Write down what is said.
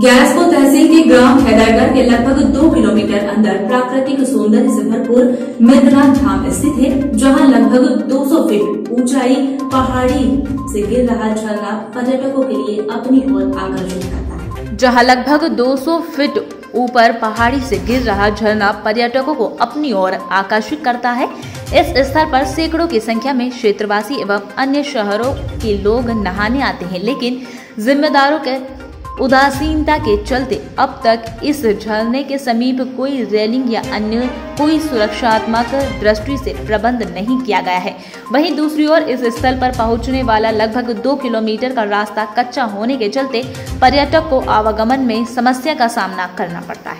तहसील के ग्राम हैदरगढ़ के लगभग दो किलोमीटर अंदर प्राकृतिक सौंदर्य से भरपूर मित्रनाथ धाम स्थित है, जहाँ लगभग 200 फीट ऊंचाई पहाड़ी से गिर रहा झरना पर्यटकों के लिए अपनी ओर आकर्षित करता है। जहाँ लगभग 200 फीट ऊपर पहाड़ी से गिर रहा झरना पर्यटकों को अपनी ओर आकर्षित करता है। इस स्थल पर सैकड़ों की संख्या में क्षेत्रवासी एवं अन्य शहरों के लोग नहाने आते हैं, लेकिन जिम्मेदारों के उदासीनता के चलते अब तक इस झरने के समीप कोई रेलिंग या अन्य कोई सुरक्षात्मक दृष्टि से प्रबंध नहीं किया गया है। वहीं दूसरी ओर इस स्थल पर पहुँचने वाला लगभग दो किलोमीटर का रास्ता कच्चा होने के चलते पर्यटक को आवागमन में समस्या का सामना करना पड़ता है।